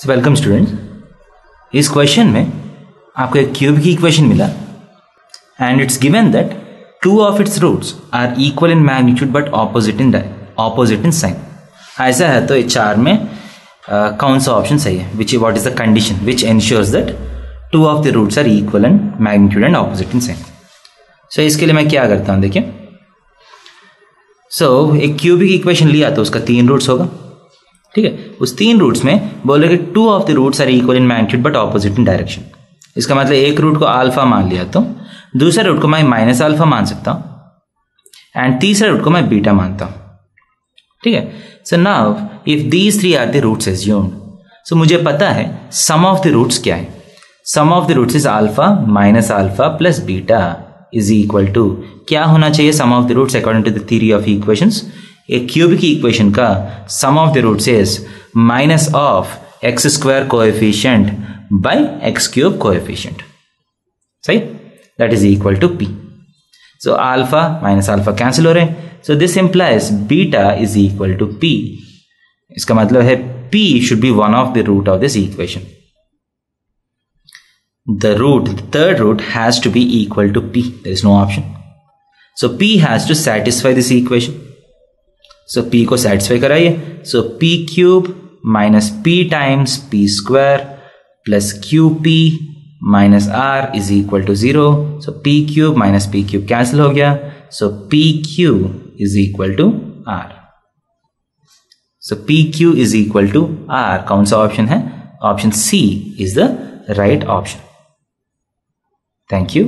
सो welcome students इस question में आपको एक क्यूब की इक्वेशन मिला and it's given that two of its roots are equal in magnitude but opposite in opposite in sign ऐसा है तो चार में कौन सा ऑप्शन सही है? Which what is the condition which ensures that two of the roots are equal in magnitude and opposite in sign so इसके लिए मैं क्या करता हूँ देखिए। सो so, एक क्यूबिक इक्वेशन लिया तो उसका तीन रूट्स होगा। ठीक है? उस तीन रूट्स में बोल रहे कि two of the roots are equal in magnitude but opposite in direction इसका मतलब एक रूट को अल्फ़ा मान लिया तो दूसरे रूट को मैं माइनस अल्फ़ा मान सकता हूँ एंड तीसरे रूट को मैं बीटा मानता हूँ। ठीक है? So now if these three are the roots assumed so मुझे पता है सम ऑफ़ द रूट्स क्या है। Sum of the roots is alpha minus alpha plus beta is equal to क्या होना चाहिए sum of the roots according to the three of equations एक cubic equation का sum of the roots is minus of x square coefficient by x cube coefficient सही that is equal to p so alpha minus alpha cancel हो रहे हैं so this implies beta is equal to p इसका मतलब है should be one of the root of this equation. The root, the third root has to be equal to p. There is no option. So p has to satisfy this equation. So p को satisfy कराइए। So p cube minus p times p square plus q p minus r is equal to zero so p cube minus p cube cancel हो गया। So p q is equal to r so p q is equal to r कौन सा option है? Option C is the right option thank you